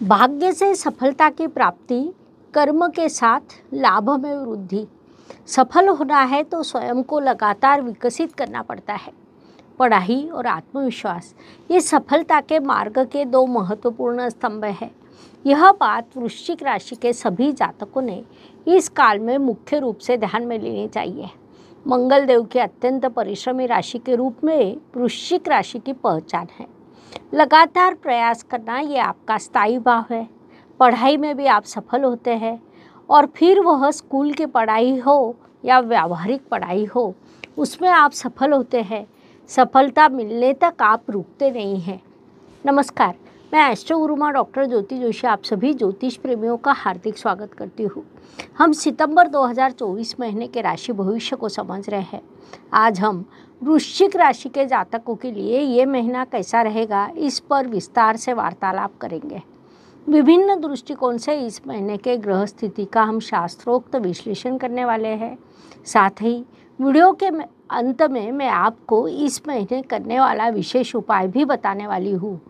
भाग्य से सफलता की प्राप्ति, कर्म के साथ लाभ में वृद्धि। सफल होना है तो स्वयं को लगातार विकसित करना पड़ता है। पढ़ाई और आत्मविश्वास, ये सफलता के मार्ग के दो महत्वपूर्ण स्तंभ हैं। यह बात वृश्चिक राशि के सभी जातकों ने इस काल में मुख्य रूप से ध्यान में लेनी चाहिए। मंगल देव की अत्यंत परिश्रमी राशि के रूप में वृश्चिक राशि की पहचान है। लगातार प्रयास करना ये आपका स्थायी भाव है। पढ़ाई में भी आप सफल होते हैं और फिर वह स्कूल की पढ़ाई हो या व्यावहारिक पढ़ाई हो, उसमें आप सफल होते हैं। सफलता मिलने तक आप रुकते नहीं हैं। नमस्कार। मैं एस्ट्रो गुरुमा डॉक्टर ज्योति जोशी, आप सभी ज्योतिष प्रेमियों का हार्दिक स्वागत करती हूँ। हम सितंबर 2024 महीने के राशि भविष्य को समझ रहे हैं। आज हम वृश्चिक राशि के जातकों के लिए ये महीना कैसा रहेगा, इस पर विस्तार से वार्तालाप करेंगे। विभिन्न दृष्टिकोण से इस महीने के ग्रह स्थिति का हम शास्त्रोक्त विश्लेषण करने वाले हैं। साथ ही वीडियो के अंत में मैं आपको इस महीने करने वाला विशेष उपाय भी बताने वाली हूँ।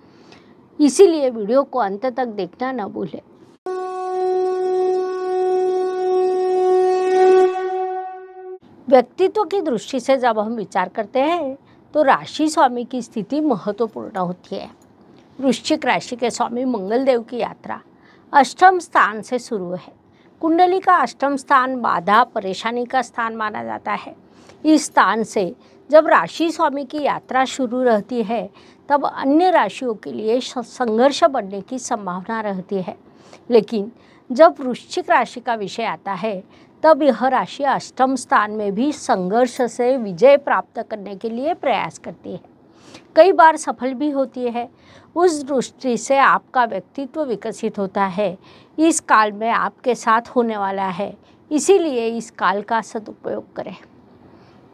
इसीलिए वीडियो को अंत तक देखना न भूलें। व्यक्तित्व की दृष्टि से जब हम विचार करते हैं तो राशि स्वामी की स्थिति महत्वपूर्ण होती है। वृश्चिक राशि के स्वामी मंगल देव की यात्रा अष्टम स्थान से शुरू है। कुंडली का अष्टम स्थान बाधा परेशानी का स्थान माना जाता है। इस स्थान से जब राशि स्वामी की यात्रा शुरू रहती है, तब अन्य राशियों के लिए संघर्ष बढ़ने की संभावना रहती है। लेकिन जब वृश्चिक राशि का विषय आता है, तब यह राशि अष्टम स्थान में भी संघर्ष से विजय प्राप्त करने के लिए प्रयास करती है। कई बार सफल भी होती है। उस दृष्टि से आपका व्यक्तित्व विकसित होता है। इस काल में आपके साथ होने वाला है। इसीलिए इस काल का सदुपयोग करें।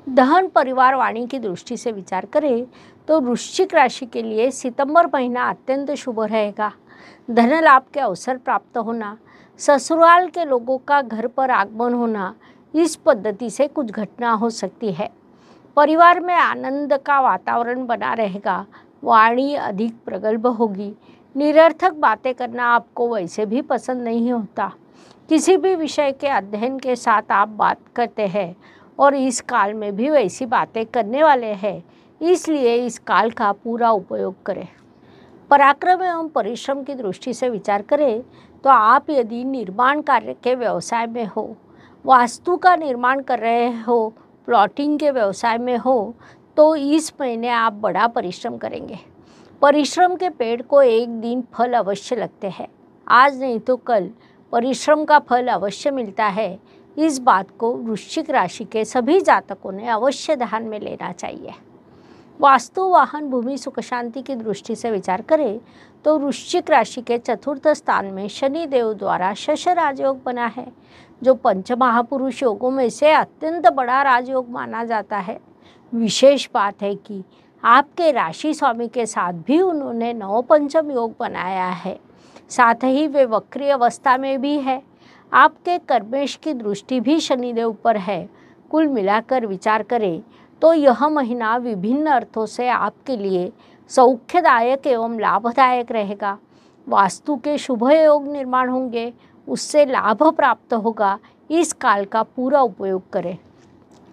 दहन परिवार वाणी की दृष्टि से विचार करें तो वृश्चिक राशि के लिए सितंबर महीना अत्यंत शुभ रहेगा। धन लाभ के अवसर प्राप्त होना, ससुराल के लोगों का घर पर आगमन होना, इस पद्धति से कुछ घटना हो सकती है। परिवार में आनंद का वातावरण बना रहेगा, वाणी अधिक प्रगल्भ होगी। निरर्थक बातें करना आपको वैसे भी पसंद नहीं होता। किसी भी विषय के अध्ययन के साथ आप बात करते हैं और इस काल में भी वैसी बातें करने वाले हैं, इसलिए इस काल का पूरा उपयोग करें। पराक्रम एवं परिश्रम की दृष्टि से विचार करें तो आप यदि निर्माण कार्य के व्यवसाय में हो, वास्तु का निर्माण कर रहे हो, प्लॉटिंग के व्यवसाय में हो तो इस महीने आप बड़ा परिश्रम करेंगे। परिश्रम के पेड़ को एक दिन फल अवश्य लगते हैं। आज नहीं तो कल। परिश्रम का फल अवश्य मिलता है। इस बात को वृश्चिक राशि के सभी जातकों ने अवश्य ध्यान में लेना चाहिए। वास्तु वाहन, भूमि, सुख, शांति की दृष्टि से विचार करें तो वृश्चिक राशि के चतुर्थ स्थान में शनि देव द्वारा शश राजयोग बना है, जो पंच महापुरुष योगों में से अत्यंत बड़ा राजयोग माना जाता है। विशेष बात है कि आपके राशि स्वामी के साथ भी उन्होंने नव पंचम योग बनाया है, साथ ही वे वक्री अवस्था में भी है। आपके कर्मेश की दृष्टि भी शनिदेव पर है। कुल मिलाकर विचार करें तो यह महीना विभिन्न अर्थों से आपके लिए सौख्यदायक एवं लाभदायक रहेगा। वास्तु के शुभ योग निर्माण होंगे, उससे लाभ प्राप्त होगा। इस काल का पूरा उपयोग करें।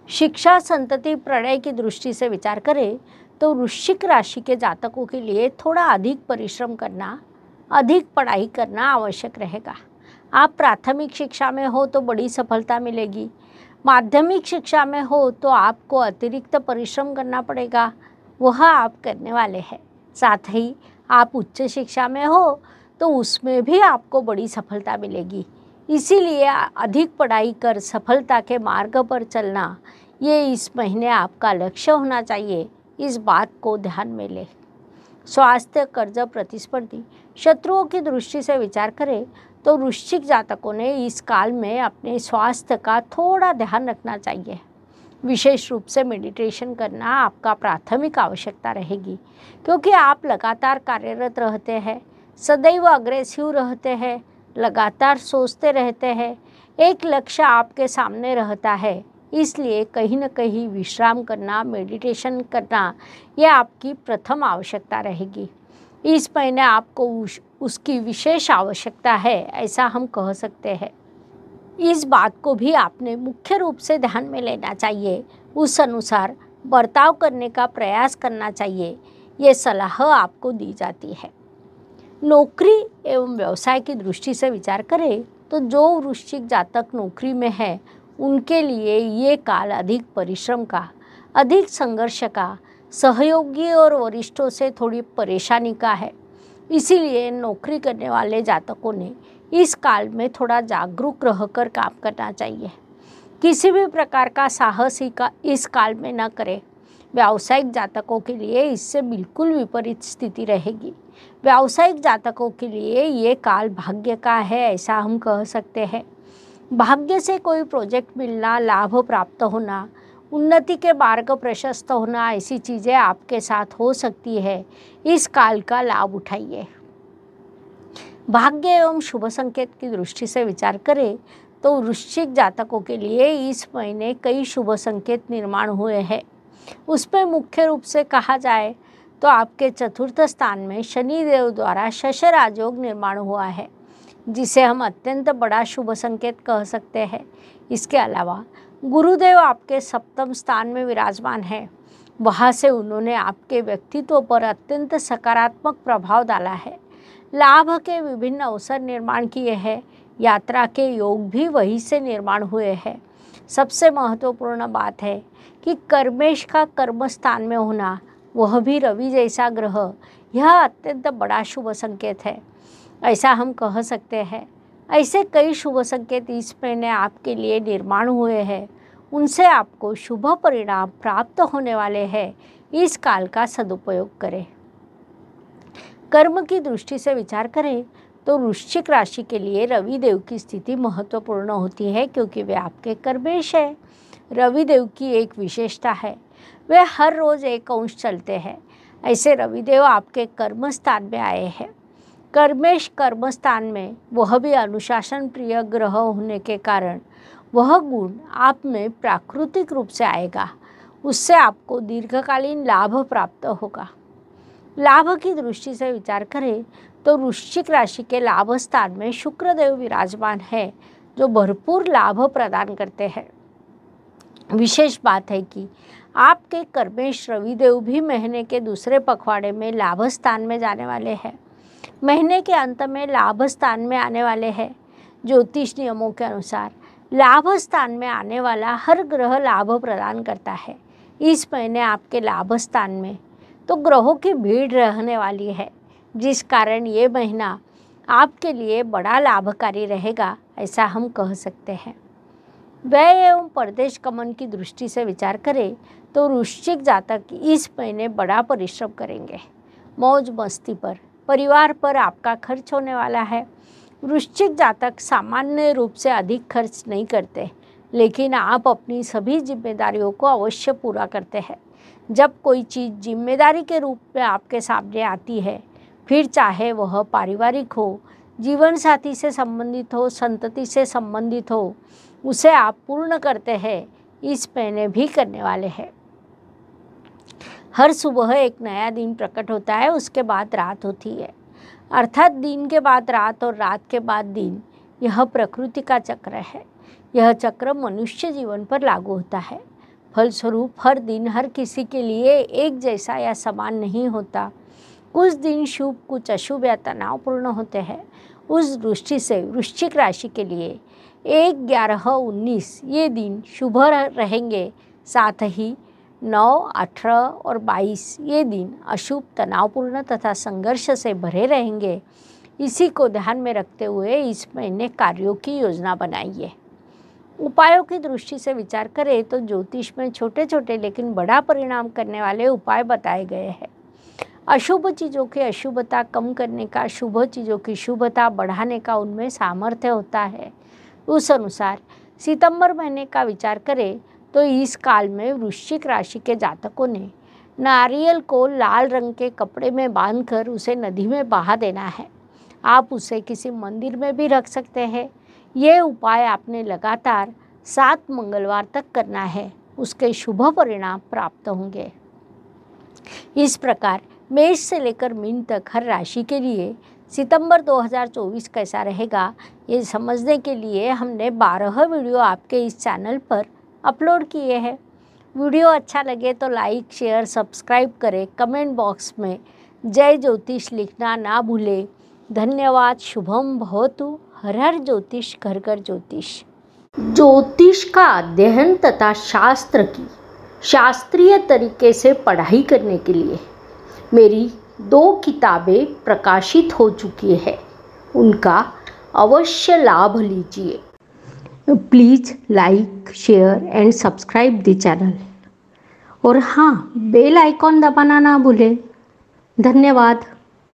शिक्षा संतति प्रणय की दृष्टि से विचार करें तो वृश्चिक राशि के जातकों के लिए थोड़ा अधिक परिश्रम करना, अधिक पढ़ाई करना आवश्यक रहेगा। आप प्राथमिक शिक्षा में हो तो बड़ी सफलता मिलेगी। माध्यमिक शिक्षा में हो तो आपको अतिरिक्त परिश्रम करना पड़ेगा। वह आप करने वाले हैं। साथ ही आप उच्च शिक्षा में हो तो उसमें भी आपको बड़ी सफलता मिलेगी। इसीलिए अधिक पढ़ाई कर सफलता के मार्ग पर चलना, ये इस महीने आपका लक्ष्य होना चाहिए। इस बात को ध्यान में ले। स्वास्थ्य, कर्ज प्रतिस्पर्धी, शत्रुओं की दृष्टि से विचार करें तो वृश्चिक जातकों ने इस काल में अपने स्वास्थ्य का थोड़ा ध्यान रखना चाहिए। विशेष रूप से मेडिटेशन करना आपका प्राथमिक आवश्यकता रहेगी, क्योंकि आप लगातार कार्यरत रहते हैं, सदैव अग्रेसिव रहते हैं, लगातार सोचते रहते हैं, एक लक्ष्य आपके सामने रहता है। इसलिए कहीं ना कहीं विश्राम करना मेडिटेशन करना, यह आपकी प्रथम आवश्यकता रहेगी। इस महीने आपको उसकी विशेष आवश्यकता है, ऐसा हम कह सकते हैं। इस बात को भी आपने मुख्य रूप से ध्यान में लेना चाहिए। उस अनुसार बर्ताव करने का प्रयास करना चाहिए। ये सलाह आपको दी जाती है। नौकरी एवं व्यवसाय की दृष्टि से विचार करें तो जो वृश्चिक जातक नौकरी में है, उनके लिए ये काल अधिक परिश्रम का, अधिक संघर्ष का, सहयोगी और वरिष्ठों से थोड़ी परेशानी का है। इसीलिए नौकरी करने वाले जातकों ने इस काल में थोड़ा जागरूक रहकर काम करना चाहिए। किसी भी प्रकार का साहसी का इस काल में न करें। व्यावसायिक जातकों के लिए इससे बिल्कुल विपरीत स्थिति रहेगी। व्यावसायिक जातकों के लिए ये काल भाग्य का है, ऐसा हम कह सकते हैं। भाग्य से कोई प्रोजेक्ट मिलना, लाभ प्राप्त होना उन्नति के मार्ग प्रशस्त होना ऐसी चीज़ें आपके साथ हो सकती है। इस काल का लाभ उठाइए। भाग्य एवं शुभ संकेत की दृष्टि से विचार करें तो वृश्चिक जातकों के लिए इस महीने कई शुभ संकेत निर्माण हुए हैं। उसमें मुख्य रूप से कहा जाए तो आपके चतुर्थ स्थान में शनि देव द्वारा शशराजयोग निर्माण हुआ है, जिसे हम अत्यंत बड़ा शुभ संकेत कह सकते हैं। इसके अलावा गुरुदेव आपके सप्तम स्थान में विराजमान है। वहाँ से उन्होंने आपके व्यक्तित्व पर अत्यंत सकारात्मक प्रभाव डाला है। लाभ के विभिन्न अवसर निर्माण किए हैं। यात्रा के योग भी वहीं से निर्माण हुए हैं। सबसे महत्वपूर्ण बात है कि कर्मेश का कर्म स्थान में होना, वह भी रवि जैसा ग्रह, यह अत्यंत बड़ा शुभ संकेत है। ऐसा हम कह सकते हैं ऐसे कई शुभ संकेत इस महीने आपके लिए निर्माण हुए हैं। उनसे आपको शुभ परिणाम प्राप्त होने वाले हैं। इस काल का सदुपयोग करें। कर्म की दृष्टि से विचार करें तो वृश्चिक राशि के लिए रवि देव की स्थिति महत्वपूर्ण होती है, क्योंकि वे आपके कर्मेश है। रवि देव की एक विशेषता है, वे हर रोज़ एक अंश चलते हैं। ऐसे रविदेव आपके कर्म स्थान में आए हैं। कर्मेश कर्म स्थान में, वह भी अनुशासन प्रिय ग्रह होने के कारण, वह गुण आप में प्राकृतिक रूप से आएगा। उससे आपको दीर्घकालीन लाभ प्राप्त होगा। लाभ की दृष्टि से विचार करें तो वृश्चिक राशि के लाभ स्थान में शुक्रदेव विराजमान है, जो भरपूर लाभ प्रदान करते हैं। विशेष बात है कि आपके कर्मेश रविदेव भी महीने के दूसरे पखवाड़े में लाभ स्थान में जाने वाले हैं। महीने के अंत में लाभ स्थान में आने वाले हैं। ज्योतिष नियमों के अनुसार लाभ स्थान में आने वाला हर ग्रह लाभ प्रदान करता है। इस महीने आपके लाभ स्थान में तो ग्रहों की भीड़ रहने वाली है, जिस कारण ये महीना आपके लिए बड़ा लाभकारी रहेगा, ऐसा हम कह सकते हैं। व्यय एवं परदेश गमन की दृष्टि से विचार करें तो वृश्चिक जातक इस महीने बड़ा परिश्रम करेंगे। मौज मस्ती पर परिवार पर आपका खर्च होने वाला है। वृश्चिक जातक सामान्य रूप से अधिक खर्च नहीं करते, लेकिन आप अपनी सभी जिम्मेदारियों को अवश्य पूरा करते हैं। जब कोई चीज़ ज़िम्मेदारी के रूप में आपके सामने आती है, फिर चाहे वह पारिवारिक हो जीवन साथी से संबंधित हो, संतति से संबंधित हो, उसे आप पूर्ण करते हैं, इस महीने भी करने वाले हैं। हर सुबह एक नया दिन प्रकट होता है, उसके बाद रात होती है। अर्थात दिन के बाद रात और रात के बाद दिन, यह प्रकृति का चक्र है। यह चक्र मनुष्य जीवन पर लागू होता है। फलस्वरूप हर दिन हर किसी के लिए एक जैसा या समान नहीं होता। कुछ दिन शुभ, कुछ अशुभ या तनावपूर्ण होते हैं। उस दृष्टि से वृश्चिक राशि के लिए एक ग्यारह उन्नीस, ये दिन शुभ रहेंगे। साथ ही नौ, अठारह और बाईस, ये दिन अशुभ तनावपूर्ण तथा संघर्ष से भरे रहेंगे। इसी को ध्यान में रखते हुए इस महीने कार्यों की योजना बनाइए। उपायों की दृष्टि से विचार करें तो ज्योतिष में छोटे छोटे लेकिन बड़ा परिणाम करने वाले उपाय बताए गए हैं। अशुभ चीज़ों की अशुभता कम करने का, शुभ चीज़ों की शुभता बढ़ाने का उनमें सामर्थ्य होता है। उस अनुसार सितंबर महीने का विचार करें तो इस काल में वृश्चिक राशि के जातकों ने नारियल को लाल रंग के कपड़े में बांधकर उसे नदी में बहा देना है। आप उसे किसी मंदिर में भी रख सकते हैं। ये उपाय आपने लगातार सात मंगलवार तक करना है। उसके शुभ परिणाम प्राप्त होंगे। इस प्रकार मेष से लेकर मीन तक हर राशि के लिए सितंबर 2024 कैसा रहेगा, ये समझने के लिए हमने बारह वीडियो आपके इस चैनल पर अपलोड किए हैं। वीडियो अच्छा लगे तो लाइक, शेयर, सब्सक्राइब करें। कमेंट बॉक्स में जय ज्योतिष लिखना ना भूलें। धन्यवाद, शुभम भवतु। हर हर ज्योतिष, घर घर ज्योतिष। ज्योतिष का अध्ययन तथा शास्त्र की शास्त्रीय तरीके से पढ़ाई करने के लिए मेरी दो किताबें प्रकाशित हो चुकी है। उनका अवश्य लाभ लीजिए। Please like share and subscribe the channel और हाँ बेल आइकॉन दबाना ना भूलें। धन्यवाद।